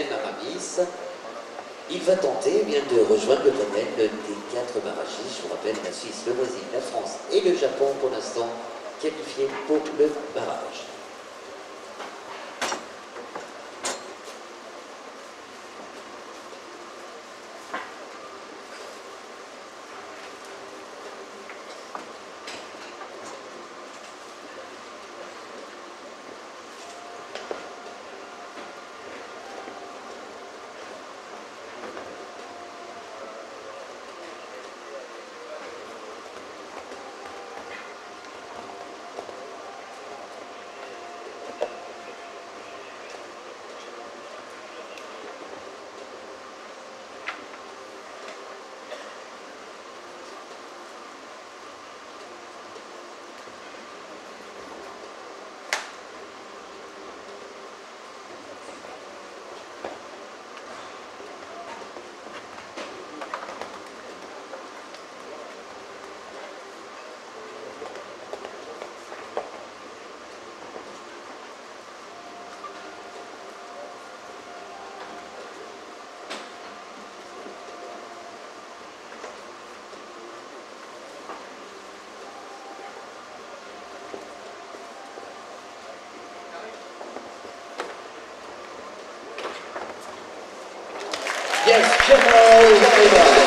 même Aramis. Il va tenter eh bien, de rejoindre le panel des quatre barragistes. Je vous rappelle la Suisse, le Brésil, la France et le Japon pour l'instant qualifiés pour le barrage. Yes, General Weber.